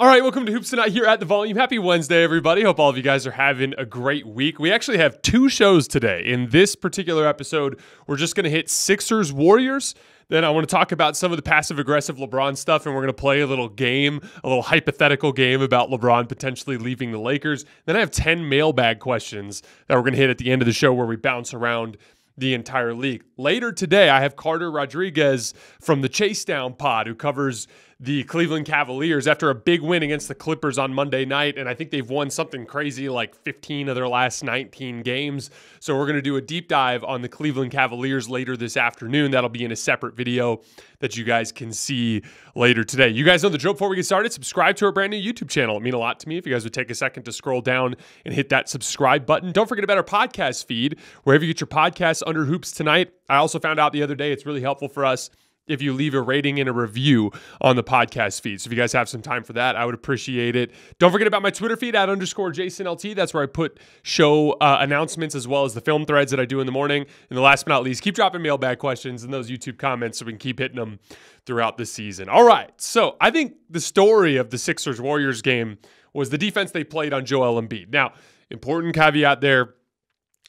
All right, welcome to Hoops Tonight here at the Volume. Happy Wednesday, everybody. Hope all of you guys are having a great week. We actually have two shows today. In this particular episode, we're just going to hit Sixers Warriors. Then I want to talk about some of the passive aggressive LeBron stuff, and we're going to play a little game, a little hypothetical game about LeBron potentially leaving the Lakers. Then I have 10 mailbag questions that we're going to hit at the end of the show where we bounce around the entire league. Later today, I have Carter Rodriguez from the Chase Down Pod, who covers the Cleveland Cavaliers after a big win against the Clippers on Monday night. And I think they've won something crazy like 15 of their last 19 games. So we're going to do a deep dive on the Cleveland Cavaliers later this afternoon. That'll be in a separate video that you guys can see later today. You guys know the drill before we get started. Subscribe to our brand new YouTube channel. It mean a lot to me if you guys would take a second to scroll down and hit that subscribe button. Don't forget about our podcast feed, wherever you get your podcasts under Hoops Tonight. I also found out the other day it's really helpful for us if you leave a rating and a review on the podcast feed. So if you guys have some time for that, I would appreciate it. Don't forget about my Twitter feed at underscore JasonLT. That's where I put show uh, announcements as well as the film threads that I do in the morning. And the last but not least, keep dropping mailbag questions and those YouTube comments so we can keep hitting them throughout the season. All right. So I think the story of the Sixers Warriors game was the defense they played on Joel Embiid. Now, important caveat there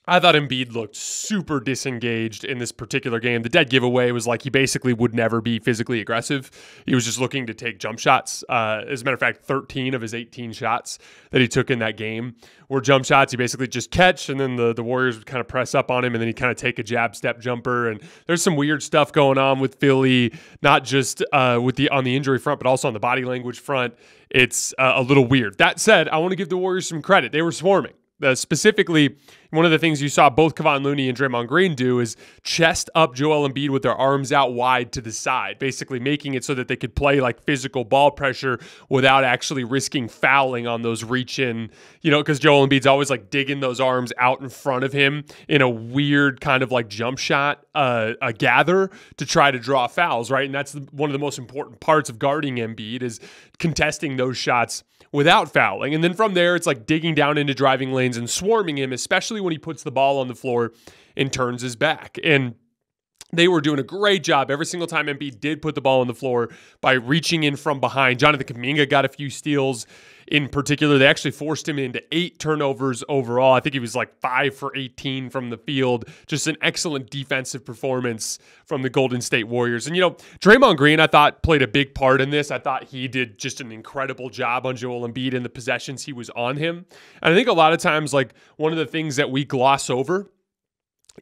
I thought Embiid looked super disengaged in this particular game. The dead giveaway was like he basically would never be physically aggressive. He was just looking to take jump shots. Uh, as a matter of fact, 13 of his 18 shots that he took in that game were jump shots. He basically just catch, and then the, the Warriors would kind of press up on him, and then he kind of take a jab step jumper. And there's some weird stuff going on with Philly, not just uh, with the on the injury front, but also on the body language front. It's uh, a little weird. That said, I want to give the Warriors some credit. They were swarming. Uh, specifically, one of the things you saw both Kevon Looney and Draymond Green do is chest up Joel Embiid with their arms out wide to the side, basically making it so that they could play like physical ball pressure without actually risking fouling on those reach in, you know, because Joel Embiid's always like digging those arms out in front of him in a weird kind of like jump shot, uh, a gather to try to draw fouls, right? And that's one of the most important parts of guarding Embiid is contesting those shots without fouling. And then from there, it's like digging down into driving lanes and swarming him, especially when he puts the ball on the floor and turns his back. And they were doing a great job every single time Embiid did put the ball on the floor by reaching in from behind. Jonathan Kuminga got a few steals in particular. They actually forced him into eight turnovers overall. I think he was like five for 18 from the field. Just an excellent defensive performance from the Golden State Warriors. And, you know, Draymond Green, I thought, played a big part in this. I thought he did just an incredible job on Joel Embiid and the possessions he was on him. And I think a lot of times, like, one of the things that we gloss over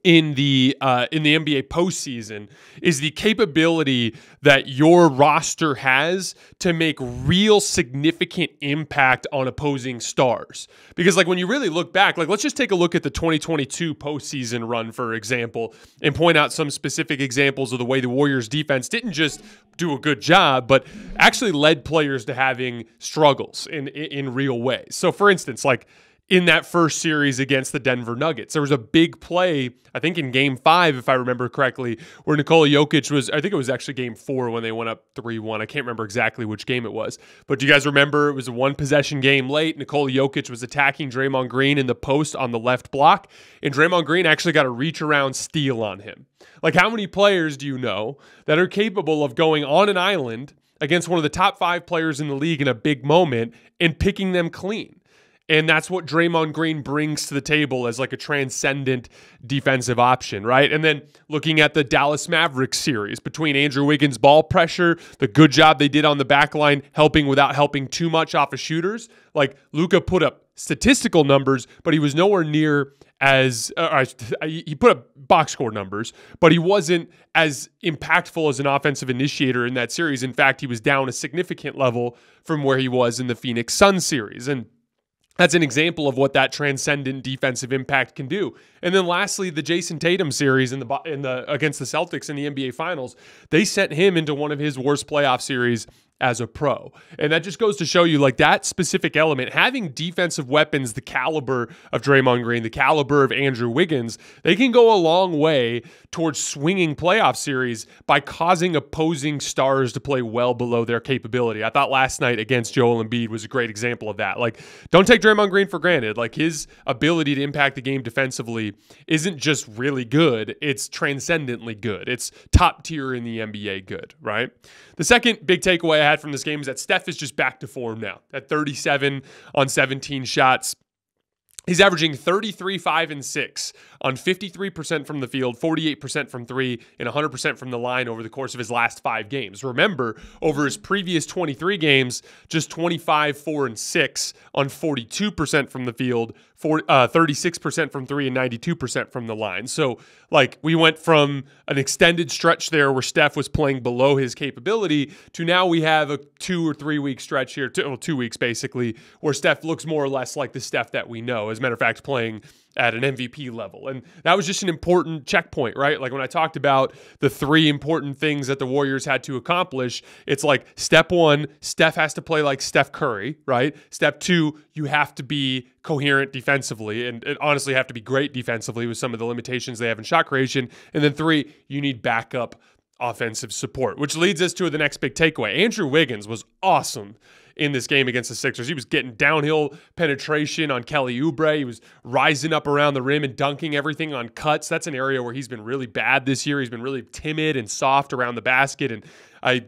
in the uh, in the NBA postseason is the capability that your roster has to make real significant impact on opposing stars. Because like when you really look back, like let's just take a look at the 2022 postseason run, for example, and point out some specific examples of the way the Warriors defense didn't just do a good job, but actually led players to having struggles in in, in real ways. So for instance, like in that first series against the Denver Nuggets. There was a big play, I think in game five, if I remember correctly, where Nikola Jokic was, I think it was actually game four when they went up 3 1. I can't remember exactly which game it was. But do you guys remember it was a one possession game late? Nikola Jokic was attacking Draymond Green in the post on the left block, and Draymond Green actually got a reach around steal on him. Like, how many players do you know that are capable of going on an island? Against one of the top five players in the league in a big moment and picking them clean. And that's what Draymond Green brings to the table as like a transcendent defensive option, right? And then looking at the Dallas Mavericks series between Andrew Wiggins' ball pressure, the good job they did on the back line, helping without helping too much off of shooters. Like Luka put up statistical numbers, but he was nowhere near as uh, he put up box score numbers, but he wasn't as impactful as an offensive initiator in that series. In fact, he was down a significant level from where he was in the Phoenix Sun series. And that's an example of what that transcendent defensive impact can do. And then lastly, the Jayson Tatum series in the in the against the Celtics in the NBA Finals, they sent him into one of his worst playoff series as a pro. And that just goes to show you like that specific element, having defensive weapons the caliber of Draymond Green, the caliber of Andrew Wiggins, they can go a long way towards swinging playoff series by causing opposing stars to play well below their capability. I thought last night against Joel Embiid was a great example of that. Like, don't take Draymond Green for granted. Like, his ability to impact the game defensively isn't just really good, it's transcendently good. It's top tier in the NBA good, right? The second big takeaway I had from this game is that Steph is just back to form now at 37 on 17 shots. He's averaging 33, 5, and 6 on 53% from the field, 48% from three, and 100% from the line over the course of his last five games. Remember, over his previous 23 games, just 25, 4, and 6 on 42% from the field, for, uh, 36% from three, and 92% from the line. So, like, we went from an extended stretch there where Steph was playing below his capability to now we have a two or three week stretch here, two, well, two weeks basically, where Steph looks more or less like the Steph that we know. As a matter of fact, playing at an MVP level. And that was just an important checkpoint, right? Like when I talked about the three important things that the Warriors had to accomplish, it's like step one, Steph has to play like Steph Curry, right? Step two, you have to be coherent defensively and, and honestly have to be great defensively with some of the limitations they have in shot creation. And then three, you need backup offensive support, which leads us to the next big takeaway. Andrew Wiggins was awesome in this game against the Sixers. He was getting downhill penetration on Kelly Oubre. He was rising up around the rim and dunking everything on cuts. That's an area where he's been really bad this year. He's been really timid and soft around the basket. And I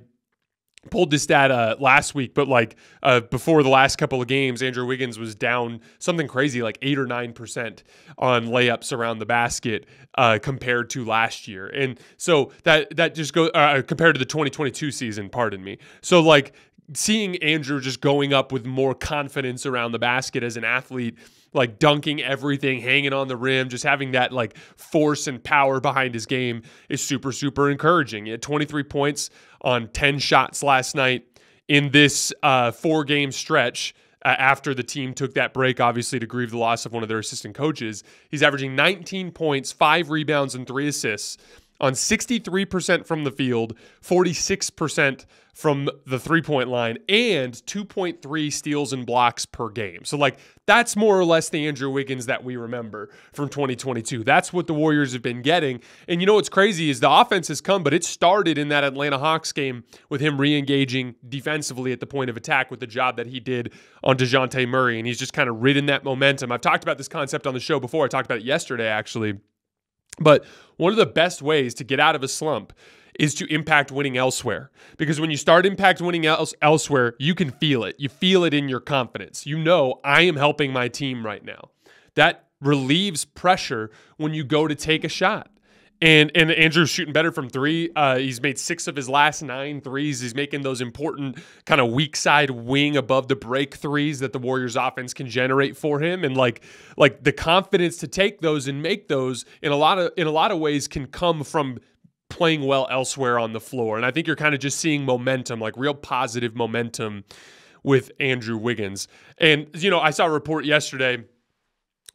pulled this stat uh, last week, but like uh, before the last couple of games, Andrew Wiggins was down something crazy, like eight or nine percent on layups around the basket uh, compared to last year, and so that that just go uh, compared to the 2022 season. Pardon me. So like seeing Andrew just going up with more confidence around the basket as an athlete, like dunking everything, hanging on the rim, just having that like force and power behind his game is super, super encouraging. He had 23 points on 10 shots last night in this uh, four game stretch. Uh, after the team took that break, obviously to grieve the loss of one of their assistant coaches, he's averaging 19 points, five rebounds, and three assists on 63% from the field, 46% from the three point line, and 2.3 steals and blocks per game. So, like, that's more or less the Andrew Wiggins that we remember from 2022. That's what the Warriors have been getting. And you know what's crazy is the offense has come, but it started in that Atlanta Hawks game with him re engaging defensively at the point of attack with the job that he did on DeJounte Murray. And he's just kind of ridden that momentum. I've talked about this concept on the show before. I talked about it yesterday, actually but one of the best ways to get out of a slump is to impact winning elsewhere. Because when you start impact winning else- elsewhere, you can feel it. You feel it in your confidence. You know, I am helping my team right now. That relieves pressure when you go to take a shot. And and Andrew's shooting better from three. Uh, he's made six of his last nine threes. He's making those important kind of weak side wing above the break threes that the Warriors offense can generate for him. And like like the confidence to take those and make those in a lot of in a lot of ways can come from playing well elsewhere on the floor. And I think you're kind of just seeing momentum, like real positive momentum with Andrew Wiggins. And you know, I saw a report yesterday.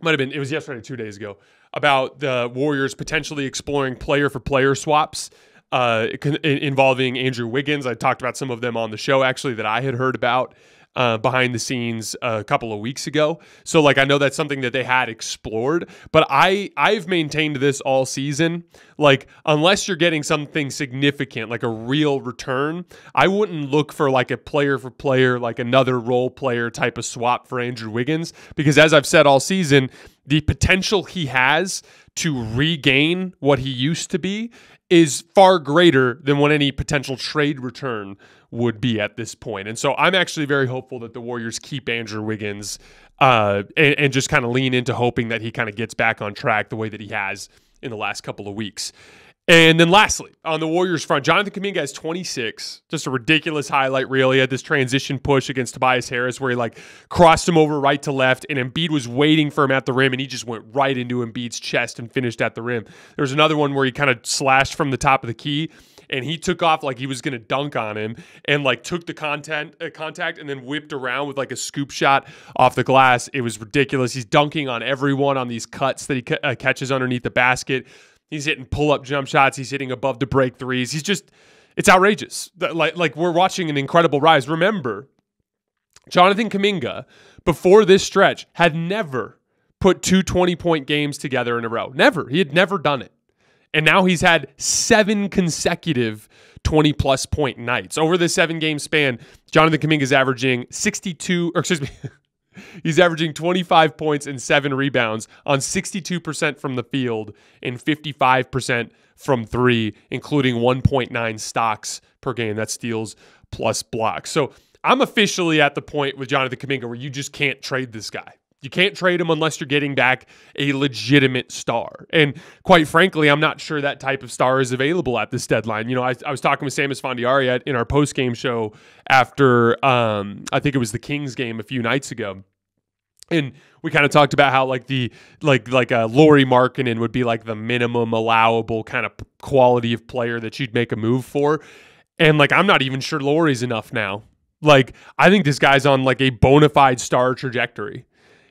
Might have been it was yesterday, two days ago about the Warriors potentially exploring player for player swaps uh, involving Andrew Wiggins. I talked about some of them on the show actually that I had heard about. Uh, behind the scenes a couple of weeks ago. So like I know that's something that they had explored, but I I've maintained this all season. Like unless you're getting something significant, like a real return, I wouldn't look for like a player for player, like another role player type of swap for Andrew Wiggins because as I've said all season, the potential he has to regain what he used to be is far greater than what any potential trade return would be at this point. And so I'm actually very hopeful that the Warriors keep Andrew Wiggins uh, and, and just kind of lean into hoping that he kind of gets back on track the way that he has in the last couple of weeks. And then lastly, on the Warriors front, Jonathan Kuminga has 26. Just a ridiculous highlight reel. He had this transition push against Tobias Harris where he like crossed him over right to left, and Embiid was waiting for him at the rim, and he just went right into Embiid's chest and finished at the rim. There was another one where he kind of slashed from the top of the key, and he took off like he was to dunk on him, and like took the content uh, contact and then whipped around with like a scoop shot off the glass. It was ridiculous. He's dunking on everyone on these cuts that he ca- uh, catches underneath the basket He's hitting pull up jump shots. He's hitting above the break threes. He's just, it's outrageous. Like, like we're watching an incredible rise. Remember, Jonathan Kuminga, before this stretch, had never put two 20 point games together in a row. Never. He had never done it. And now he's had seven consecutive 20 plus point nights. Over the seven game span, Jonathan Kuminga is averaging 62, or excuse me, He's averaging 25 points and seven rebounds on 62% from the field and 55% from three, including 1.9 stocks per game. That steals plus blocks. So I'm officially at the point with Jonathan Kuminga where you just can't trade this guy. You can't trade him unless you're getting back a legitimate star. And quite frankly, I'm not sure that type of star is available at this deadline. You know, I, I was talking with Sam Esfandiari in our post game show after, um, I think it was the Kings game a few nights ago. And we kind of talked about how like the like like a Lauri Markkanen would be like the minimum allowable kind of quality of player that you'd make a move for. And like I'm not even sure Lauri's enough now. Like I think this guy's on like a bona fide star trajectory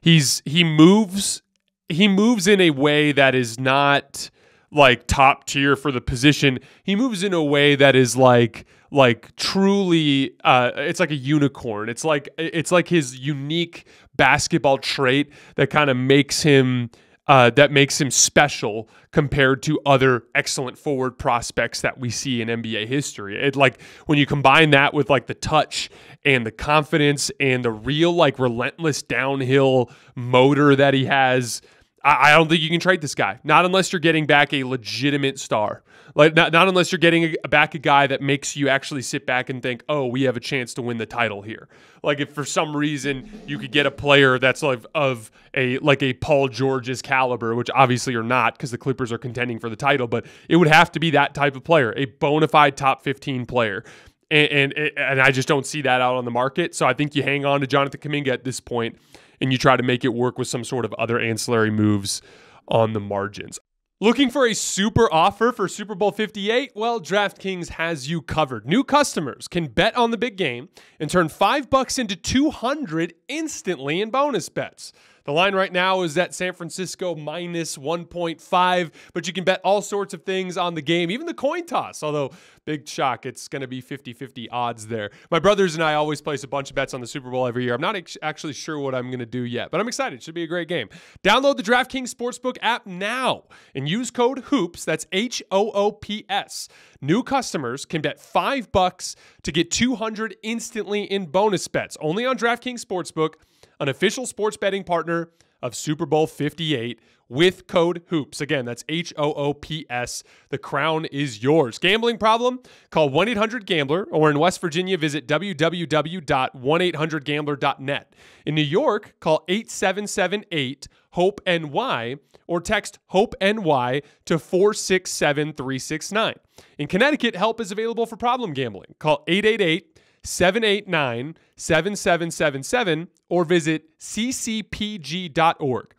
he's he moves he moves in a way that is not like top tier for the position. He moves in a way that is like like truly uh, it's like a unicorn. It's like it's like his unique basketball trait that kind of makes him uh, that makes him special compared to other excellent forward prospects that we see in NBA history. It like when you combine that with like the touch and the confidence and the real like relentless downhill motor that he has. I, don't think you can trade this guy. Not unless you're getting back a legitimate star. Like not, not unless you're getting a, back a guy that makes you actually sit back and think, oh, we have a chance to win the title here. Like if for some reason you could get a player that's like of a like a Paul George's caliber, which obviously you're not because the Clippers are contending for the title, but it would have to be that type of player, a bona fide top 15 player. And, and, and I just don't see that out on the market. So I think you hang on to Jonathan Kuminga at this point and you try to make it work with some sort of other ancillary moves on the margins. Looking for a super offer for Super Bowl 58? Well, DraftKings has you covered. New customers can bet on the big game and turn 5 bucks into 200 instantly in bonus bets. The line right now is at San Francisco minus 1.5, but you can bet all sorts of things on the game, even the coin toss. Although, big shock, it's going to be 50 50 odds there. My brothers and I always place a bunch of bets on the Super Bowl every year. I'm not ex- actually sure what I'm going to do yet, but I'm excited. It should be a great game. Download the DraftKings Sportsbook app now and use code HOOPS. That's H O O P S. New customers can bet 5 bucks to get 200 instantly in bonus bets only on DraftKings Sportsbook an official sports betting partner of Super Bowl 58 with code HOOPS. Again, that's H O O P S. The crown is yours. Gambling problem? Call 1 800 Gambler or in West Virginia, visit www.1800Gambler.net. In New York, call 8778 HOPE NY or text HOPE NY to 467 369. In Connecticut, help is available for problem gambling. Call 888 789 7777 or visit ccpg.org.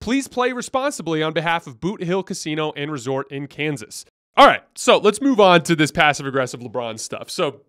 Please play responsibly on behalf of Boot Hill Casino and Resort in Kansas. All right, so let's move on to this passive aggressive LeBron stuff. So,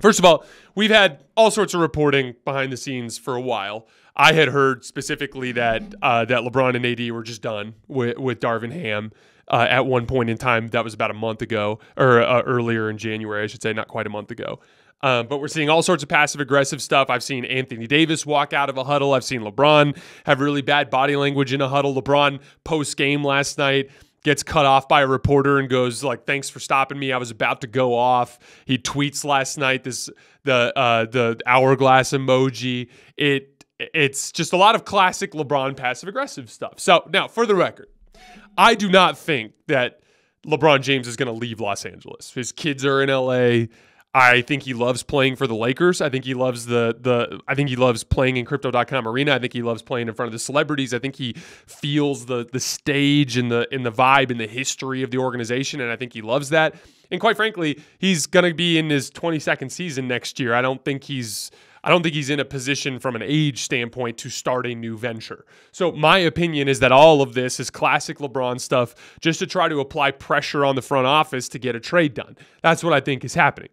first of all, we've had all sorts of reporting behind the scenes for a while. I had heard specifically that uh, that LeBron and AD were just done with, with Darvin Ham. Uh, at one point in time, that was about a month ago, or uh, earlier in January, I should say, not quite a month ago. Um, but we're seeing all sorts of passive aggressive stuff. I've seen Anthony Davis walk out of a huddle. I've seen LeBron have really bad body language in a huddle. LeBron post game last night gets cut off by a reporter and goes like thanks for stopping me i was about to go off he tweets last night this the uh the hourglass emoji it it's just a lot of classic lebron passive aggressive stuff so now for the record i do not think that lebron james is going to leave los angeles his kids are in la I think he loves playing for the Lakers. I think he loves the the I think he loves playing in crypto.com arena. I think he loves playing in front of the celebrities. I think he feels the the stage and the in the vibe and the history of the organization and I think he loves that. And quite frankly, he's going to be in his 22nd season next year. I don't think he's I don't think he's in a position from an age standpoint to start a new venture. So, my opinion is that all of this is classic LeBron stuff just to try to apply pressure on the front office to get a trade done. That's what I think is happening.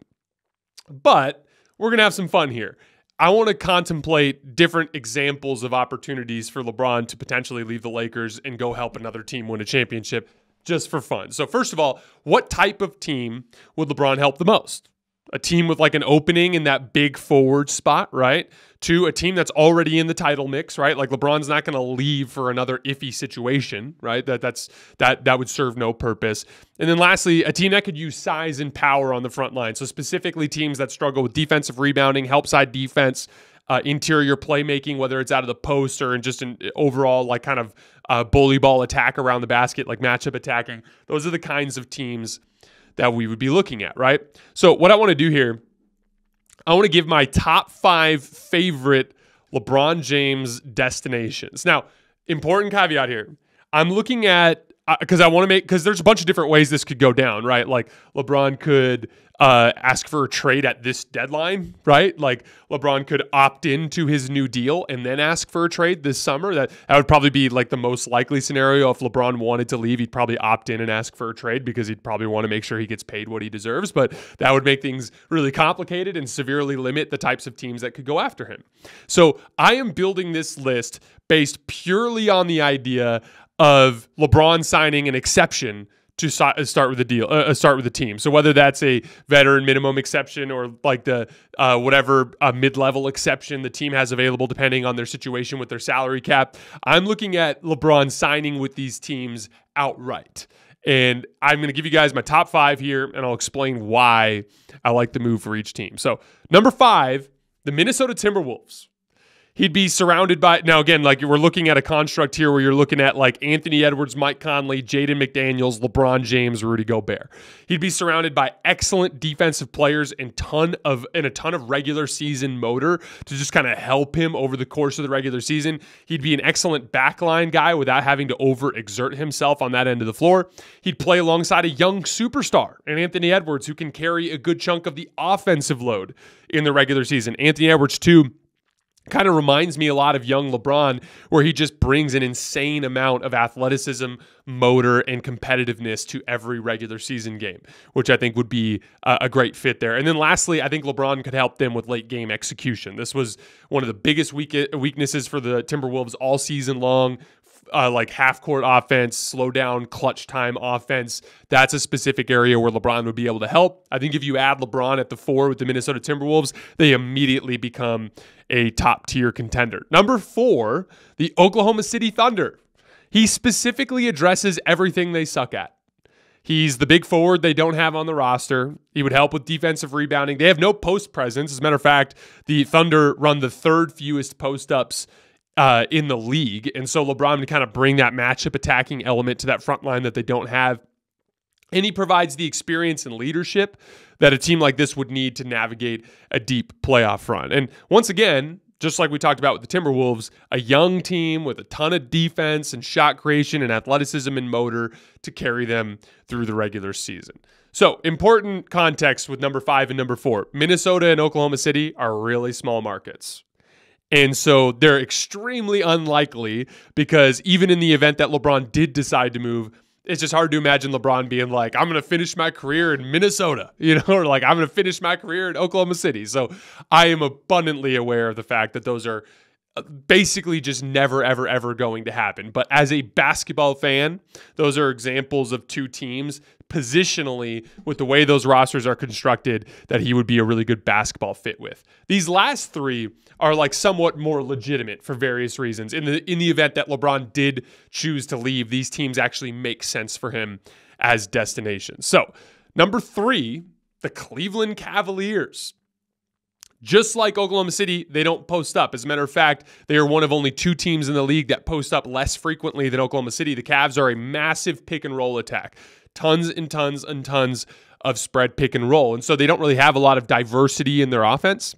But we're going to have some fun here. I want to contemplate different examples of opportunities for LeBron to potentially leave the Lakers and go help another team win a championship just for fun. So, first of all, what type of team would LeBron help the most? A team with like an opening in that big forward spot, right? To a team that's already in the title mix, right? Like LeBron's not going to leave for another iffy situation, right? That that's that that would serve no purpose. And then lastly, a team that could use size and power on the front line. So specifically teams that struggle with defensive rebounding, help side defense, uh, interior playmaking, whether it's out of the post or in just an overall like kind of uh, bully ball attack around the basket, like matchup attacking. Those are the kinds of teams that we would be looking at, right? So, what I want to do here I want to give my top five favorite LeBron James destinations. Now, important caveat here. I'm looking at because uh, I want to make because there's a bunch of different ways this could go down, right? Like LeBron could uh, ask for a trade at this deadline, right? Like LeBron could opt into his new deal and then ask for a trade this summer. That that would probably be like the most likely scenario. If LeBron wanted to leave, he'd probably opt in and ask for a trade because he'd probably want to make sure he gets paid what he deserves. But that would make things really complicated and severely limit the types of teams that could go after him. So I am building this list based purely on the idea of LeBron signing an exception to uh, start with the deal, uh, uh, start with the team. So whether that's a veteran minimum exception or like the uh, whatever uh, mid-level exception the team has available, depending on their situation with their salary cap, I'm looking at LeBron signing with these teams outright. And I'm going to give you guys my top five here, and I'll explain why I like the move for each team. So number five, the Minnesota Timberwolves he'd be surrounded by now again like we're looking at a construct here where you're looking at like Anthony Edwards, Mike Conley, Jaden McDaniels, LeBron James, Rudy Gobert. He'd be surrounded by excellent defensive players and ton of and a ton of regular season motor to just kind of help him over the course of the regular season. He'd be an excellent backline guy without having to overexert himself on that end of the floor. He'd play alongside a young superstar and Anthony Edwards who can carry a good chunk of the offensive load in the regular season. Anthony Edwards too kind of reminds me a lot of young LeBron, where he just brings an insane amount of athleticism, motor, and competitiveness to every regular season game, which I think would be a great fit there. And then lastly, I think LeBron could help them with late game execution. This was one of the biggest weaknesses for the Timberwolves all season long uh, like half court offense, slow down, clutch time offense. That's a specific area where LeBron would be able to help. I think if you add LeBron at the four with the Minnesota Timberwolves, they immediately become a top tier contender. Number four, the Oklahoma City Thunder. He specifically addresses everything they suck at. He's the big forward they don't have on the roster. He would help with defensive rebounding. They have no post presence. As a matter of fact, the Thunder run the third fewest post ups uh, in the league. And so LeBron to kind of bring that matchup attacking element to that front line that they don't have. And he provides the experience and leadership that a team like this would need to navigate a deep playoff run. And once again, just like we talked about with the Timberwolves, a young team with a ton of defense and shot creation and athleticism and motor to carry them through the regular season. So, important context with number five and number four Minnesota and Oklahoma City are really small markets. And so they're extremely unlikely because even in the event that LeBron did decide to move, it's just hard to imagine LeBron being like, I'm going to finish my career in Minnesota, you know, or like, I'm going to finish my career in Oklahoma City. So I am abundantly aware of the fact that those are basically just never, ever, ever going to happen. But as a basketball fan, those are examples of two teams positionally with the way those rosters are constructed that he would be a really good basketball fit with. These last three are like somewhat more legitimate for various reasons. In the in the event that LeBron did choose to leave, these teams actually make sense for him as destinations. So, number 3, the Cleveland Cavaliers. Just like Oklahoma City, they don't post up. As a matter of fact, they are one of only two teams in the league that post up less frequently than Oklahoma City. The Cavs are a massive pick and roll attack tons and tons and tons of spread pick and roll. And so they don't really have a lot of diversity in their offense.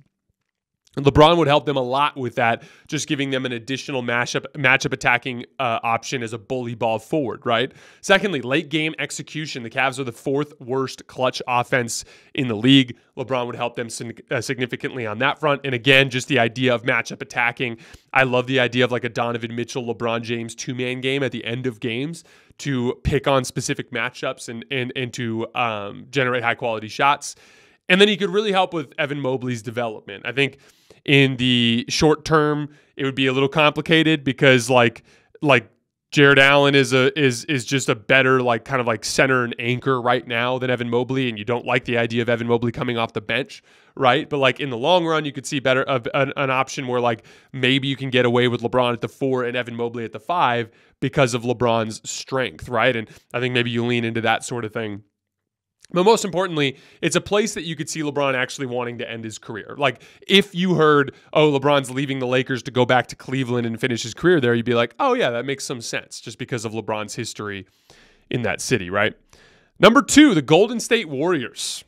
LeBron would help them a lot with that, just giving them an additional matchup matchup attacking uh, option as a bully ball forward, right? Secondly, late game execution. The Cavs are the fourth worst clutch offense in the league. LeBron would help them uh, significantly on that front. And again, just the idea of matchup attacking. I love the idea of like a Donovan Mitchell, LeBron James two man game at the end of games to pick on specific matchups and and and to um, generate high quality shots. And then he could really help with Evan Mobley's development. I think in the short term, it would be a little complicated because like like Jarrett Allen is a is is just a better like kind of like center and anchor right now than Evan Mobley, and you don't like the idea of Evan Mobley coming off the bench, right? But like in the long run, you could see better of an, an option where like maybe you can get away with LeBron at the four and Evan Mobley at the five because of LeBron's strength, right? And I think maybe you lean into that sort of thing. But most importantly, it's a place that you could see LeBron actually wanting to end his career. Like if you heard, oh, LeBron's leaving the Lakers to go back to Cleveland and finish his career there, you'd be like, oh, yeah, that makes some sense just because of LeBron's history in that city, right? Number two, the Golden State Warriors.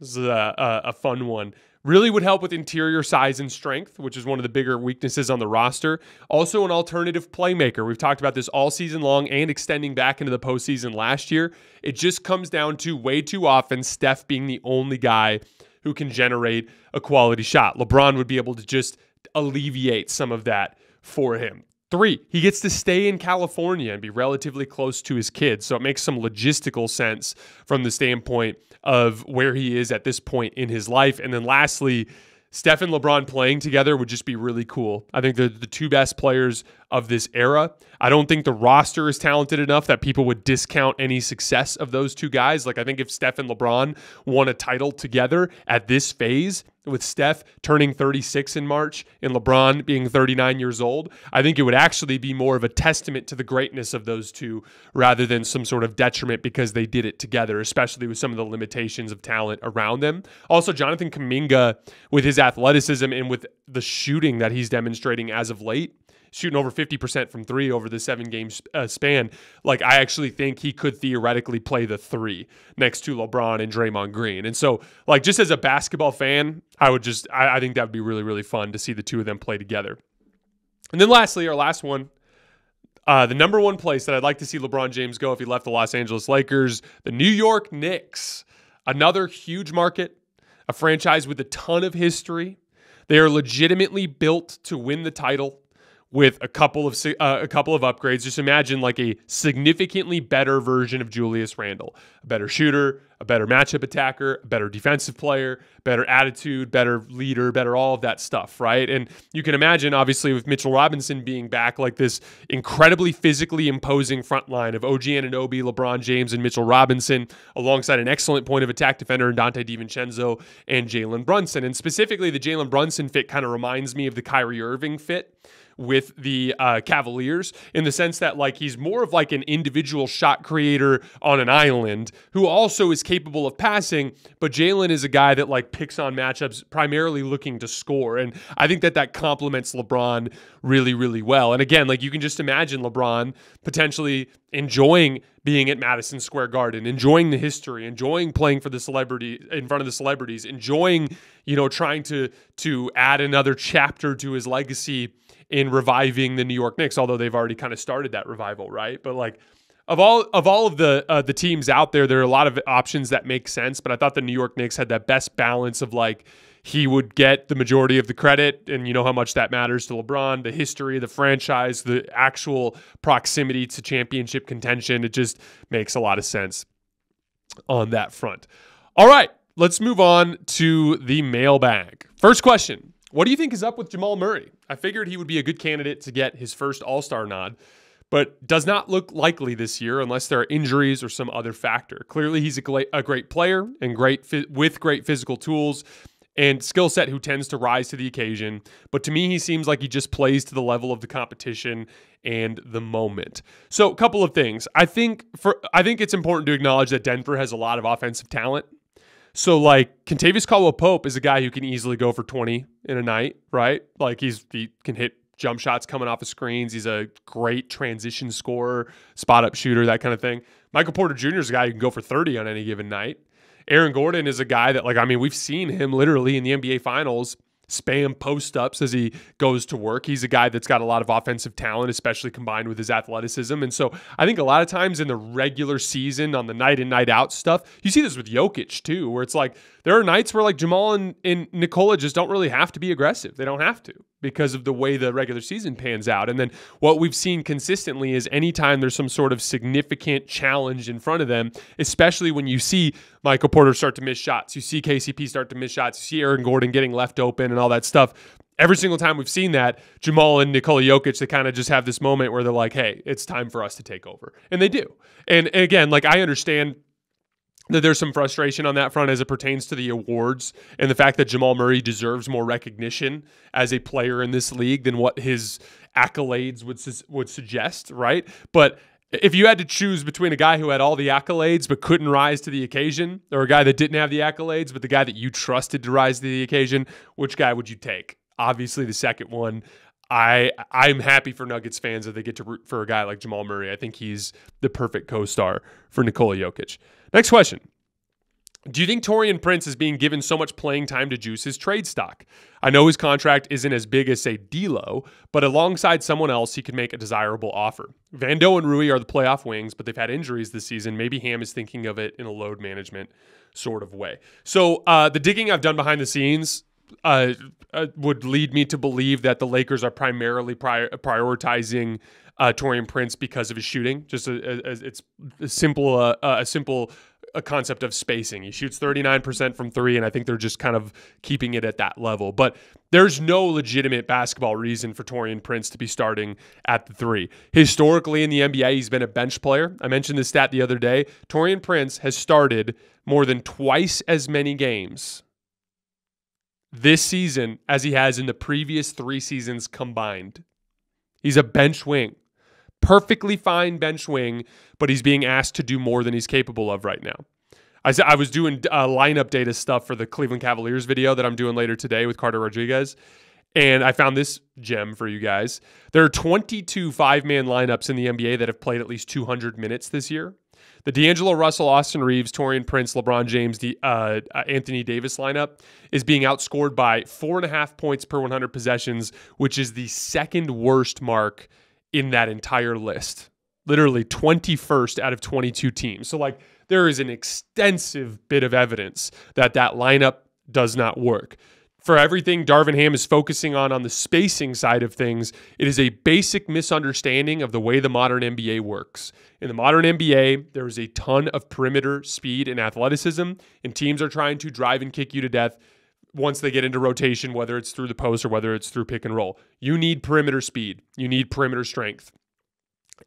This is a, a, a fun one Really would help with interior size and strength, which is one of the bigger weaknesses on the roster. Also, an alternative playmaker. We've talked about this all season long and extending back into the postseason last year. It just comes down to way too often Steph being the only guy who can generate a quality shot. LeBron would be able to just alleviate some of that for him. Three, he gets to stay in California and be relatively close to his kids. So it makes some logistical sense from the standpoint of where he is at this point in his life. And then lastly, Steph and LeBron playing together would just be really cool. I think they're the two best players of this era. I don't think the roster is talented enough that people would discount any success of those two guys. Like, I think if Steph and LeBron won a title together at this phase, with Steph turning 36 in March and LeBron being 39 years old, I think it would actually be more of a testament to the greatness of those two rather than some sort of detriment because they did it together, especially with some of the limitations of talent around them. Also, Jonathan Kuminga, with his athleticism and with the shooting that he's demonstrating as of late, shooting over 50% from three over the seven game uh, span. Like, I actually think he could theoretically play the three next to LeBron and Draymond Green. And so, like, just as a basketball fan, I would just, I, I think that would be really, really fun to see the two of them play together. And then lastly, our last one. Uh, the number one place that I'd like to see LeBron James go if he left the Los Angeles Lakers, the New York Knicks. Another huge market, a franchise with a ton of history. They are legitimately built to win the title with a couple of uh, a couple of upgrades. Just imagine like a significantly better version of Julius Randle, a better shooter, a better matchup attacker, a better defensive player, better attitude, better leader, better all of that stuff, right? And you can imagine obviously with Mitchell Robinson being back like this incredibly physically imposing front line of OG Anunoby, LeBron James and Mitchell Robinson alongside an excellent point of attack defender in Donte DiVincenzo and Jalen Brunson. And specifically the Jalen Brunson fit kind of reminds me of the Kyrie Irving fit with the uh, Cavaliers in the sense that like he's more of like an individual shot creator on an island who also is capable of passing, but Jalen is a guy that like picks on matchups primarily looking to score, and I think that that complements LeBron really really well. And again, like you can just imagine LeBron potentially enjoying being at Madison Square Garden, enjoying the history, enjoying playing for the celebrity in front of the celebrities, enjoying, you know, trying to to add another chapter to his legacy in reviving the New York Knicks, although they've already kind of started that revival, right? But like of all of all of the uh, the teams out there, there are a lot of options that make sense. But I thought the New York Knicks had that best balance of like he would get the majority of the credit, and you know how much that matters to LeBron, the history, the franchise, the actual proximity to championship contention. It just makes a lot of sense on that front. All right, let's move on to the mailbag. First question what do you think is up with Jamal Murray? I figured he would be a good candidate to get his first All Star nod, but does not look likely this year unless there are injuries or some other factor. Clearly, he's a great, a great player and great with great physical tools and skill set who tends to rise to the occasion. But to me, he seems like he just plays to the level of the competition and the moment. So, a couple of things. I think for I think it's important to acknowledge that Denver has a lot of offensive talent so like Kentavious Caldwell Pope is a guy who can easily go for 20 in a night, right? Like he's he can hit jump shots coming off of screens. He's a great transition scorer, spot up shooter, that kind of thing. Michael Porter Jr. is a guy who can go for 30 on any given night. Aaron Gordon is a guy that like I mean we've seen him literally in the NBA finals spam post ups as he goes to work. He's a guy that's got a lot of offensive talent, especially combined with his athleticism. And so I think a lot of times in the regular season, on the night in, night out stuff, you see this with Jokic too, where it's like there are nights where like Jamal and, and Nikola just don't really have to be aggressive. They don't have to because of the way the regular season pans out. And then what we've seen consistently is anytime there's some sort of significant challenge in front of them, especially when you see Michael Porter start to miss shots, you see KCP start to miss shots, you see Aaron Gordon getting left open and all that stuff. Every single time we've seen that, Jamal and Nikola Jokic, they kind of just have this moment where they're like, hey, it's time for us to take over. And they do. And, and again, like I understand there's some frustration on that front as it pertains to the awards and the fact that Jamal Murray deserves more recognition as a player in this league than what his accolades would would suggest, right? But if you had to choose between a guy who had all the accolades but couldn't rise to the occasion, or a guy that didn't have the accolades but the guy that you trusted to rise to the occasion, which guy would you take? Obviously, the second one. I I'm happy for Nuggets fans that they get to root for a guy like Jamal Murray. I think he's the perfect co-star for Nikola Jokic. Next question. Do you think Taurean Prince is being given so much playing time to juice his trade stock? I know his contract isn't as big as, say, D'Lo, but alongside someone else, he could make a desirable offer. Vando and Rui are the playoff wings, but they've had injuries this season. Maybe Ham is thinking of it in a load management sort of way. So uh, the digging I've done behind the scenes uh, uh, would lead me to believe that the Lakers are primarily pri- prioritizing uh, Taurean Prince because of his shooting. Just a, a, a it's a simple uh, a simple a concept of spacing. He shoots 39% from three, and I think they're just kind of keeping it at that level. But there's no legitimate basketball reason for Taurean Prince to be starting at the three. Historically in the NBA, he's been a bench player. I mentioned this stat the other day. Taurean Prince has started more than twice as many games this season as he has in the previous three seasons combined. He's a bench wing perfectly fine bench wing, but he's being asked to do more than he's capable of right now. I I was doing uh, lineup data stuff for the Cleveland Cavaliers video that I'm doing later today with Carter Rodriguez. And I found this gem for you guys. There are 22 five man lineups in the NBA that have played at least 200 minutes this year. The D'Angelo Russell, Austin Reaves, Taurean Prince, LeBron James, the uh, uh, Anthony Davis lineup is being outscored by four and a half points per 100 possessions, which is the second worst mark in that entire list. Literally 21st out of 22 teams. So, like, there is an extensive bit of evidence that that lineup does not work. For everything Darvin Ham is focusing on on the spacing side of things, it is a basic misunderstanding of the way the modern NBA works. In the modern NBA, there is a ton of perimeter speed and athleticism, and teams are trying to drive and kick you to death once they get into rotation, whether it's through the post or whether it's through pick and roll. You need perimeter speed, you need perimeter strength.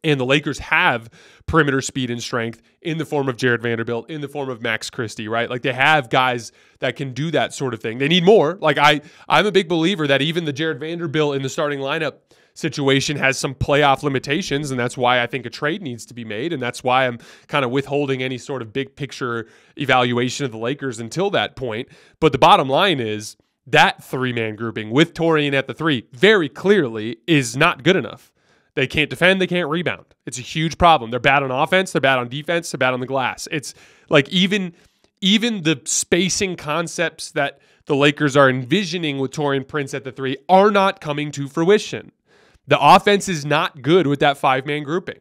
And the Lakers have perimeter speed and strength in the form of Jarred Vanderbilt, in the form of Max Christie, right? Like they have guys that can do that sort of thing. They need more. Like I, I'm a big believer that even the Jarred Vanderbilt in the starting lineup situation has some playoff limitations, and that's why I think a trade needs to be made, and that's why I'm kind of withholding any sort of big picture evaluation of the Lakers until that point. But the bottom line is that three man grouping with Taurean at the three very clearly is not good enough. They can't defend, they can't rebound. It's a huge problem. They're bad on offense, they're bad on defense, they're bad on the glass. It's like even even the spacing concepts that the Lakers are envisioning with Taurean Prince at the three are not coming to fruition. The offense is not good with that five man grouping.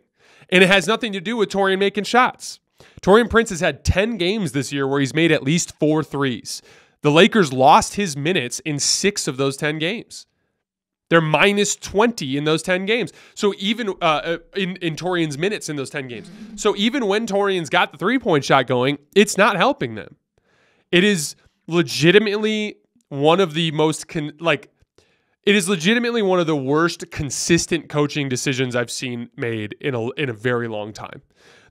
And it has nothing to do with Taurean making shots. Taurean Prince has had 10 games this year where he's made at least four threes. The Lakers lost his minutes in six of those 10 games. They're minus 20 in those 10 games. So even uh, uh, in, in Taurean's minutes in those 10 games. So even when Taurean's got the three point shot going, it's not helping them. It is legitimately one of the most, con- like, it is legitimately one of the worst consistent coaching decisions I've seen made in a in a very long time.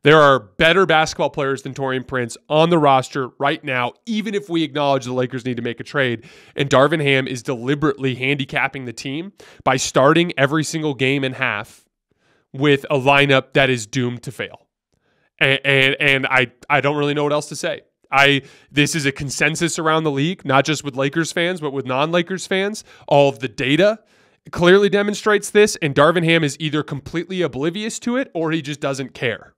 There are better basketball players than Taurean Prince on the roster right now, even if we acknowledge the Lakers need to make a trade. And Darvin Ham is deliberately handicapping the team by starting every single game in half with a lineup that is doomed to fail. And and, and I I don't really know what else to say. I this is a consensus around the league, not just with Lakers fans, but with non-Lakers fans. All of the data clearly demonstrates this, and Darvin Ham is either completely oblivious to it or he just doesn't care.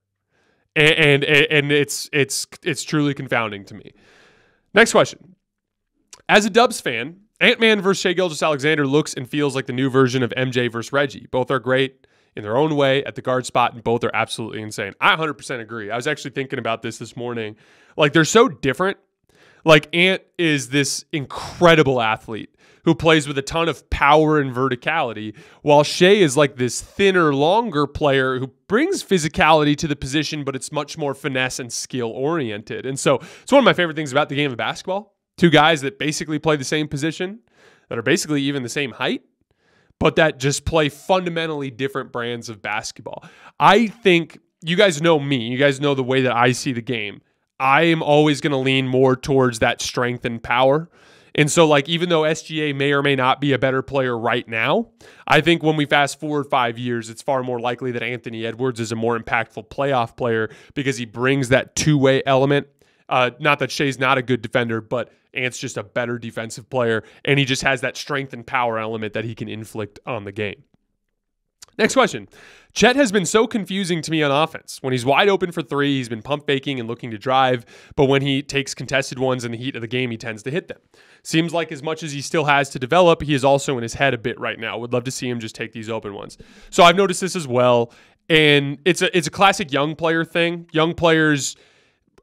And and, and it's it's it's truly confounding to me. Next question. As a Dubs fan, Ant Man versus Shai Gilgeous-Alexander looks and feels like the new version of MJ versus Reggie. Both are great in their own way at the guard spot, and both are absolutely insane. I 100% agree. I was actually thinking about this this morning. Like, they're so different. Like, Ant is this incredible athlete who plays with a ton of power and verticality, while Shai is like this thinner, longer player who brings physicality to the position, but it's much more finesse and skill oriented. And so it's one of my favorite things about the game of basketball. Two guys that basically play the same position, that are basically even the same height, but that just play fundamentally different brands of basketball. I think you guys know me, you guys know the way that I see the game. I am always going to lean more towards that strength and power. And so, like, even though SGA may or may not be a better player right now, I think when we fast forward five years, it's far more likely that Anthony Edwards is a more impactful playoff player because he brings that two way element. Uh, not that Shai's not a good defender, but Ant's just a better defensive player, and he just has that strength and power element that he can inflict on the game. Next question. Chet has been so confusing to me on offense. When he's wide open for three, he's been pump faking and looking to drive, but when he takes contested ones in the heat of the game, he tends to hit them. Seems like as much as he still has to develop, he is also in his head a bit right now. Would love to see him just take these open ones. So I've noticed this as well, and it's a it's a classic young player thing. Young players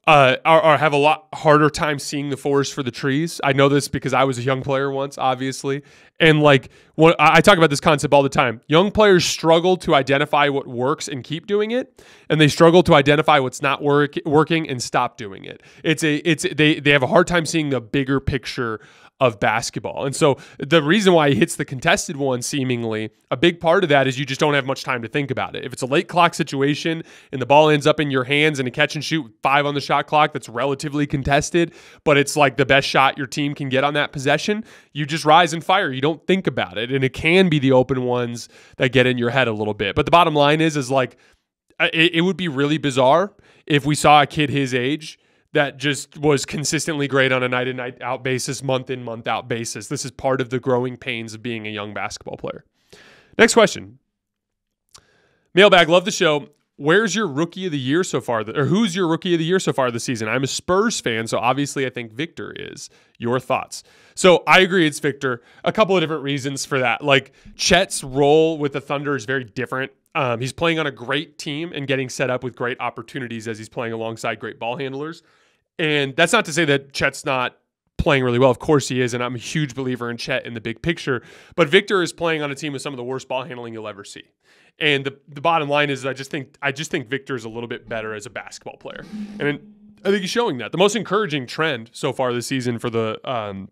uh, are, have a lot harder time seeing the forest for the trees. I know this because I was a young player once, obviously, and like when, I talk about this concept all the time. Young players struggle to identify what works and keep doing it, and they struggle to identify what's not work, working and stop doing it. It's a it's they they have a hard time seeing the bigger picture of basketball. And so the reason why he hits the contested one, seemingly, a big part of that is you just don't have much time to think about it. If it's a late clock situation and the ball ends up in your hands and a catch and shoot five on the shot clock that's relatively contested, but it's like the best shot your team can get on that possession, you just rise and fire. You don't think about it. And it can be the open ones that get in your head a little bit. But the bottom line is, is like, uh, it, it would be really bizarre if we saw a kid his age that just was consistently great on a night in night out basis, month in month out basis. This is part of the growing pains of being a young basketball player. Next question. Mailbag, love the show. Where's your rookie of the year so far? Or who's your rookie of the year so far this season? I'm a Spurs fan, so obviously I think Victor is. Your thoughts? So I agree it's Victor. A couple of different reasons for that. Like Chet's role with the Thunder is very different. Um, he's playing on a great team and getting set up with great opportunities as he's playing alongside great ball handlers. And that's not to say that Chet's not playing really well. Of course he is, and I'm a huge believer in Chet in the big picture. But Victor is playing on a team with some of the worst ball handling you'll ever see. And the, the bottom line is I just think I just think Victor is a little bit better as a basketball player. And I think he's showing that. The most encouraging trend so far this season for the um,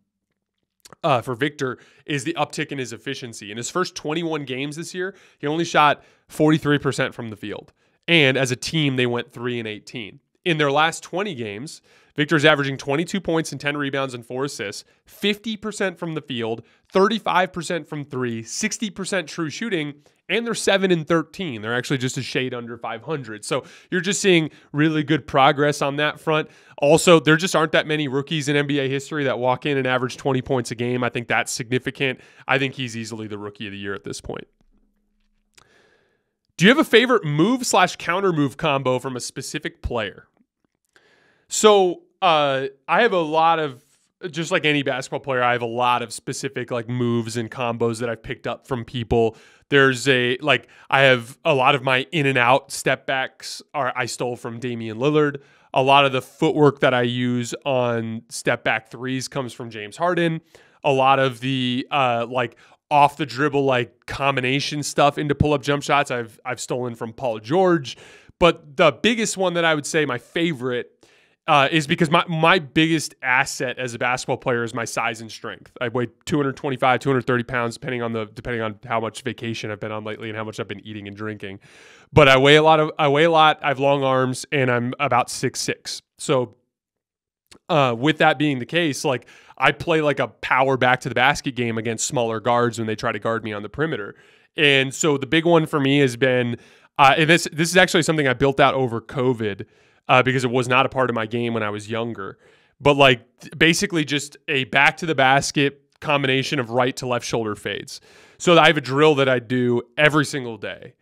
uh, for Victor is the uptick in his efficiency. In his first 21 games this year, he only shot 43% from the field. And as a team, they went 3 and 18 in their last 20 games, Victor's averaging 22 points and 10 rebounds and 4 assists, 50% from the field, 35% from 3, 60% true shooting, and they're 7 and 13. They're actually just a shade under 500. So you're just seeing really good progress on that front. Also, there just aren't that many rookies in NBA history that walk in and average 20 points a game. I think that's significant. I think he's easily the rookie of the year at this point. Do you have a favorite move slash counter move combo from a specific player? So uh, I have a lot of just like any basketball player, I have a lot of specific like moves and combos that I've picked up from people. There's a like I have a lot of my in and out step backs are I stole from Damian Lillard. A lot of the footwork that I use on step back threes comes from James Harden. A lot of the uh, like off the dribble like combination stuff into pull up jump shots I've I've stolen from Paul George. But the biggest one that I would say my favorite uh, is because my, my biggest asset as a basketball player is my size and strength. I weigh 225, 230 pounds, depending on the depending on how much vacation I've been on lately and how much I've been eating and drinking. But I weigh a lot of I weigh a lot. I have long arms and I'm about six six. So uh, with that being the case, like I play like a power back to the basket game against smaller guards when they try to guard me on the perimeter. And so the big one for me has been, uh, and this this is actually something I built out over COVID uh, because it was not a part of my game when I was younger. But like basically just a back to the basket combination of right to left shoulder fades. So I have a drill that I do every single day.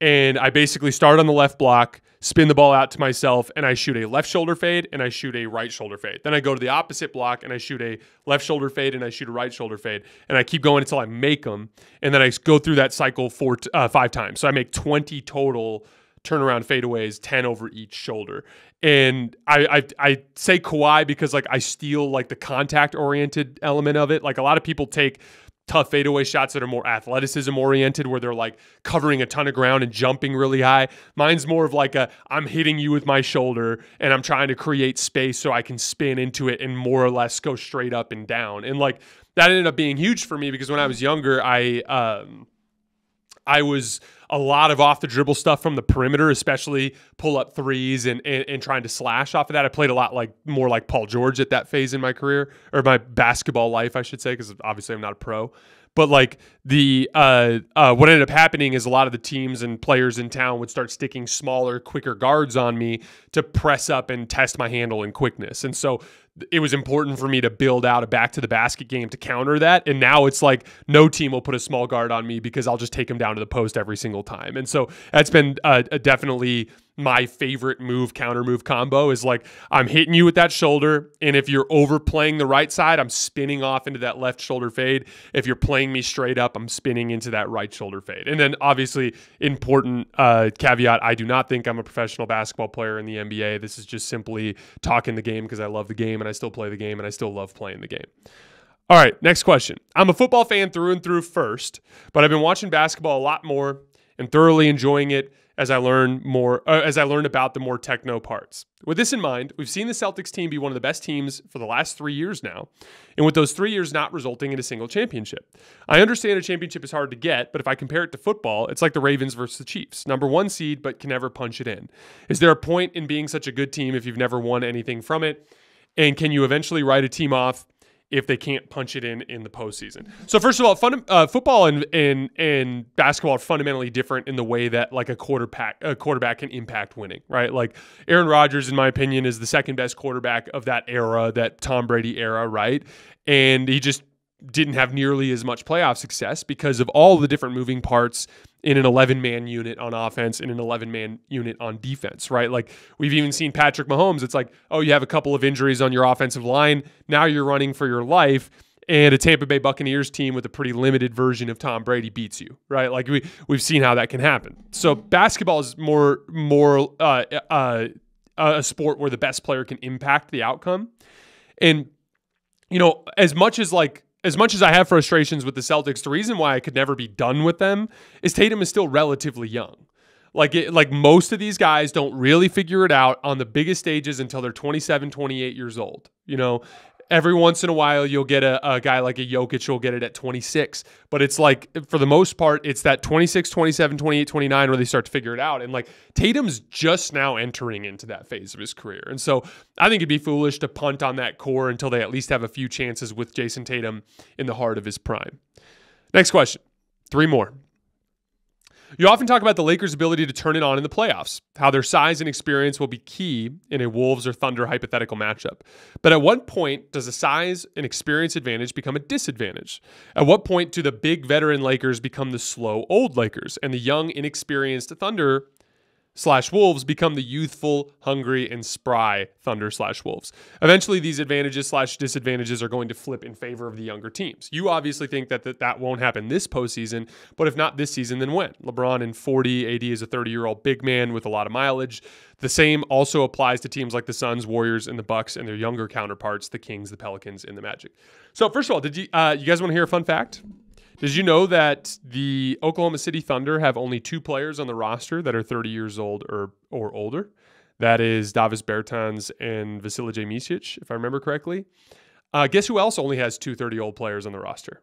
And I basically start on the left block, spin the ball out to myself, and I shoot a left shoulder fade and I shoot a right shoulder fade. Then I go to the opposite block and I shoot a left shoulder fade and I shoot a right shoulder fade. And I keep going until I make them. And then I go through that cycle four, uh, five times. So I make 20 total turnaround fadeaways, 10 over each shoulder. And I, I, I say Kawhi because like I steal like the contact oriented element of it. Like a lot of people take tough fadeaway shots that are more athleticism oriented where they're like covering a ton of ground and jumping really high. Mine's more of like a I'm hitting you with my shoulder and I'm trying to create space so I can spin into it and more or less go straight up and down. And like that ended up being huge for me because when I was younger, I um I was a lot of off the dribble stuff from the perimeter, especially pull up threes and, and, and trying to slash off of that. I played a lot like more like Paul George at that phase in my career or my basketball life, I should say, because obviously I'm not a pro. But like the uh, uh, what ended up happening is a lot of the teams and players in town would start sticking smaller, quicker guards on me to press up and test my handle and quickness. And so it was important for me to build out a back to the basket game to counter that. And now it's like no team will put a small guard on me because I'll just take him down to the post every single time. And so that's been uh, definitely my favorite move counter move combo is like I'm hitting you with that shoulder and if you're overplaying the right side I'm spinning off into that left shoulder fade if you're playing me straight up I'm spinning into that right shoulder fade and then obviously important uh, caveat I do not think I'm a professional basketball player in the NBA this is just simply talking the game because I love the game and I still play the game and I still love playing the game all right next question I'm a football fan through and through first but I've been watching basketball a lot more and thoroughly enjoying it as I learn more uh, as I learn about the more techno parts. With this in mind, we've seen the Celtics team be one of the best teams for the last 3 years now, and with those 3 years not resulting in a single championship. I understand a championship is hard to get, but if I compare it to football, it's like the Ravens versus the Chiefs. Number 1 seed but can never punch it in. Is there a point in being such a good team if you've never won anything from it? And can you eventually write a team off if they can't punch it in in the postseason. So first of all, fun, uh, football and, and and basketball are fundamentally different in the way that like a quarterback a quarterback can impact winning, right? Like Aaron Rodgers, in my opinion, is the second best quarterback of that era, that Tom Brady era, right? And he just didn't have nearly as much playoff success because of all the different moving parts in an 11 man unit on offense in an 11 man unit on defense, right? Like we've even seen Patrick Mahomes. It's like, oh, you have a couple of injuries on your offensive line. Now you're running for your life. And a Tampa Bay Buccaneers team with a pretty limited version of Tom Brady beats you, right? Like we we've seen how that can happen. So basketball is more more uh, uh, a sport where the best player can impact the outcome. And you know, as much as like as much as I have frustrations with the Celtics, the reason why I could never be done with them is Tatum is still relatively young. Like it, like most of these guys don't really figure it out on the biggest stages until they're 27, 28 years old. You know, every once in a while you'll get a, a guy like a Jokic will get it at 26 but it's like for the most part it's that 26 27 28 29 where they start to figure it out and like Tatum's just now entering into that phase of his career and so I think it'd be foolish to punt on that core until they at least have a few chances with Jayson Tatum in the heart of his prime. Next question. Three more you often talk about the Lakers' ability to turn it on in the playoffs, how their size and experience will be key in a Wolves or Thunder hypothetical matchup. But at what point does a size and experience advantage become a disadvantage? At what point do the big veteran Lakers become the slow old Lakers and the young, inexperienced Thunder slash Wolves become the youthful, hungry, and spry Thunder slash Wolves. Eventually, these advantages slash disadvantages are going to flip in favor of the younger teams. You obviously think that that, that won't happen this postseason, but if not this season, then when? LeBron in 40, AD is a 30 year old big man with a lot of mileage. The same also applies to teams like the Suns, Warriors, and the Bucks, and their younger counterparts, the Kings, the Pelicans, and the Magic. So, first of all, did you uh, you guys want to hear a fun fact? Did you know that the Oklahoma City Thunder have only two players on the roster that are 30 years old or or older? That is Davis Bertans and Vasilije Micic, if I remember correctly. Uh, guess who else only has two 30 old players on the roster?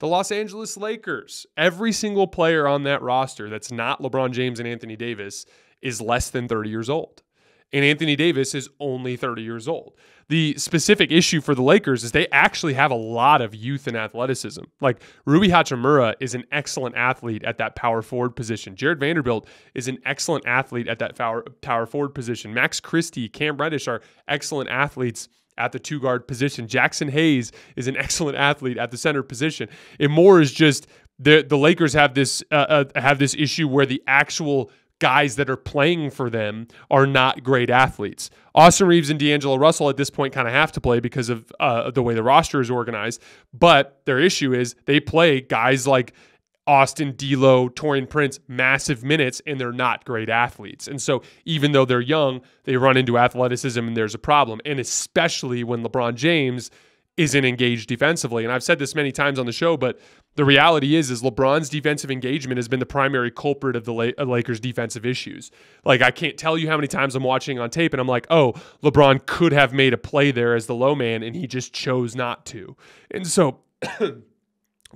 The Los Angeles Lakers. Every single player on that roster that's not LeBron James and Anthony Davis is less than 30 years old and Anthony Davis is only 30 years old. The specific issue for the Lakers is they actually have a lot of youth and athleticism. Like Rui Hachimura is an excellent athlete at that power forward position. Jarred Vanderbilt is an excellent athlete at that power, power forward position. Max Christie, Cam Reddish are excellent athletes at the two guard position. Jaxson Hayes is an excellent athlete at the center position. And more is just the the Lakers have this uh, uh, have this issue where the actual guys that are playing for them are not great athletes. Austin Reaves and D'Angelo Russell at this point kind of have to play because of uh, the way the roster is organized. But their issue is they play guys like Austin, D'Lo, Taurean Prince, massive minutes, and they're not great athletes. And so even though they're young, they run into athleticism and there's a problem. And especially when LeBron James – isn't engaged defensively. And I've said this many times on the show, but the reality is, is LeBron's defensive engagement has been the primary culprit of the uh, Lakers' defensive issues. Like I can't tell you how many times I'm watching on tape and I'm like, oh, LeBron could have made a play there as the low man, and he just chose not to. And so.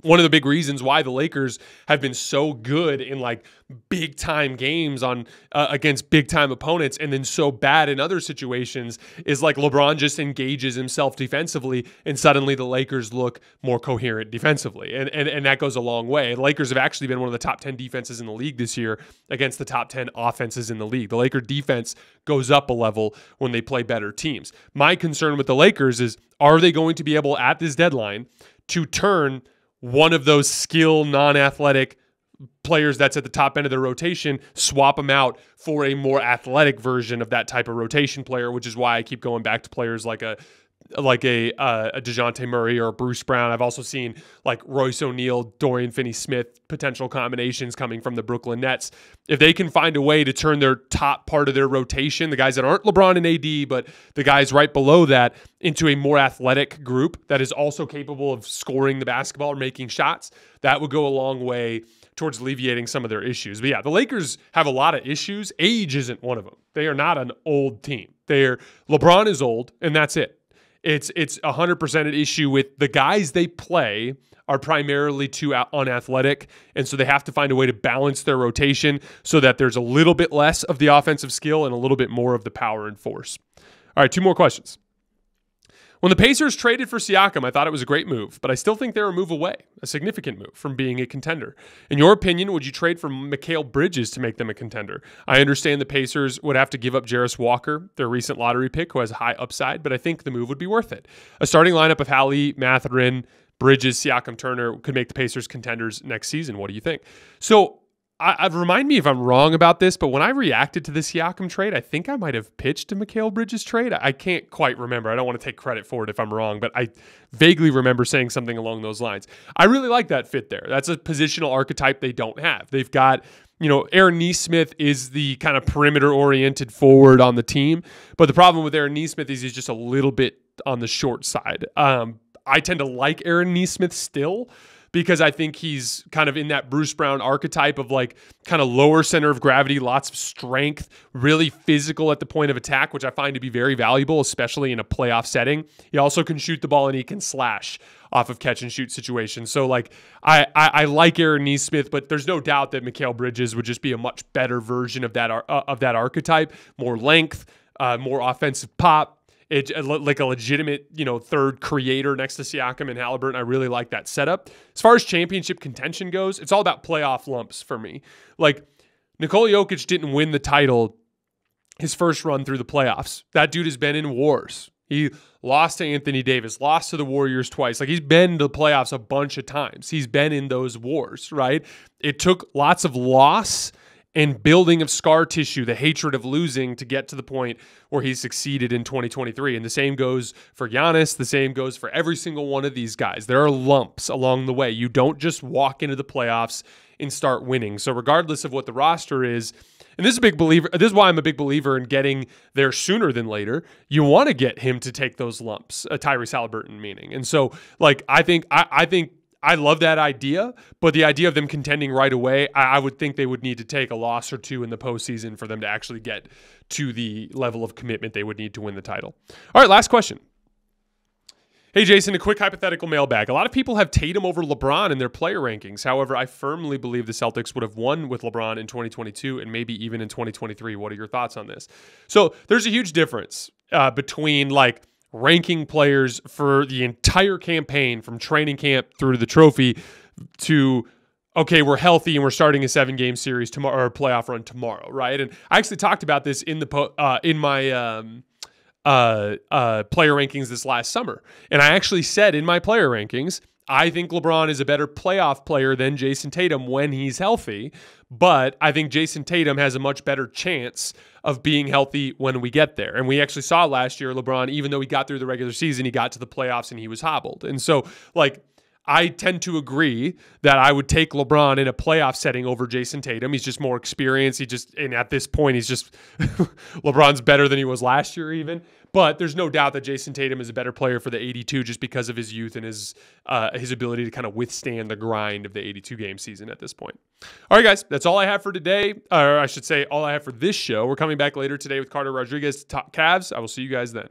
one of the big reasons why the Lakers have been so good in like big time games on uh, against big time opponents and then so bad in other situations is like LeBron just engages himself defensively and suddenly the Lakers look more coherent defensively and and, and that goes a long way. The Lakers have actually been one of the top 10 defenses in the league this year against the top 10 offenses in the league. The Laker defense goes up a level when they play better teams. My concern with the Lakers is are they going to be able at this deadline to turn one of those skill non-athletic players that's at the top end of the rotation, swap them out for a more athletic version of that type of rotation player, which is why I keep going back to players like a like a uh, a Dejounte Murray or Bruce Brown. I've also seen like Royce O'Neale, Dorian Finney-Smith potential combinations coming from the Brooklyn Nets. If they can find a way to turn their top part of their rotation, the guys that aren't LeBron and AD, but the guys right below that, into a more athletic group that is also capable of scoring the basketball or making shots, that would go a long way towards alleviating some of their issues. But yeah, the Lakers have a lot of issues. Age isn't one of them. They are not an old team. They're LeBron is old, and that's it. It's it's a 100% an issue with the guys they play are primarily too unathletic, and so they have to find a way to balance their rotation so that there's a little bit less of the offensive skill and a little bit more of the power and force. All right, two more questions. When the Pacers traded for Siakam, I thought it was a great move, but I still think they're a move away, a significant move from being a contender. In your opinion, would you trade for Mikal Bridges to make them a contender? I understand the Pacers would have to give up Jarace Walker, their recent lottery pick, who has a high upside, but I think the move would be worth it. A starting lineup of Hallie, Mathurin, Bridges, Siakam, Turner could make the Pacers contenders next season. What do you think? So I, I, remind me if I'm wrong about this, but when I reacted to the Siakam trade, I think I might have pitched a Mikal Bridges trade. I can't quite remember. I don't want to take credit for it if I'm wrong, but I vaguely remember saying something along those lines. I really like that fit there. That's a positional archetype they don't have. They've got, you know, Aaron Nesmith is the kind of perimeter oriented forward on the team, but the problem with Aaron Nesmith is he's just a little bit on the short side. Um, I tend to like Aaron Nesmith still because I think he's kind of in that Bruce Brown archetype of like kind of lower center of gravity, lots of strength, really physical at the point of attack, which I find to be very valuable, especially in a playoff setting. He also can shoot the ball and he can slash off of catch and shoot situations. So like I I, I like Aaron Nesmith, but there's no doubt that Mikal Bridges would just be a much better version of that uh, of that archetype, more length, uh, more offensive pop it, like a legitimate, you know, third creator next to Siakam and Haliburton. I really like that setup. As far as championship contention goes, it's all about playoff lumps for me. Like Nikola Jokic didn't win the title his first run through the playoffs. That dude has been in wars. He lost to Anthony Davis, lost to the Warriors twice. Like he's been to the playoffs a bunch of times. He's been in those wars, right? It took lots of loss and building of scar tissue, the hatred of losing to get to the point where he succeeded in 2023. And the same goes for Giannis. The same goes for every single one of these guys. There are lumps along the way. You don't just walk into the playoffs and start winning. So, regardless of what the roster is, and this is a big believer. This is why I'm a big believer in getting there sooner than later. You want to get him to take those lumps, uh, Tyrese Haliburton meaning. And so, like, I think I, I think I love that idea, but the idea of them contending right away, I, I, would think they would need to take a loss or two in the postseason for them to actually get to the level of commitment they would need to win the title. All right, last question. Hey, Jason, a quick hypothetical mailbag. A lot of people have Tatum over LeBron in their player rankings. However, I firmly believe the Celtics would have won with LeBron in 2022 and maybe even in 2023. What are your thoughts on this? So, there's a huge difference uh, between like ranking players for the entire campaign from training camp through to the trophy to okay, we're healthy and we're starting a seven game series tomorrow or playoff run tomorrow, right? And I actually talked about this in the po- uh, in my um, uh, uh, player rankings this last summer, and I actually said in my player rankings. I think LeBron is a better playoff player than Jayson Tatum when he's healthy, but I think Jayson Tatum has a much better chance of being healthy when we get there. And we actually saw last year LeBron, even though he got through the regular season, he got to the playoffs and he was hobbled. And so, like, I tend to agree that I would take LeBron in a playoff setting over Jayson Tatum. He's just more experienced. He just, and at this point, he's just, LeBron's better than he was last year, even. But there's no doubt that Jayson Tatum is a better player for the 82 just because of his youth and his uh, his ability to kind of withstand the grind of the 82 game season at this point. All right, guys, that's all I have for today. Or I should say, all I have for this show. We're coming back later today with Carter Rodriguez, top Cavs. I will see you guys then.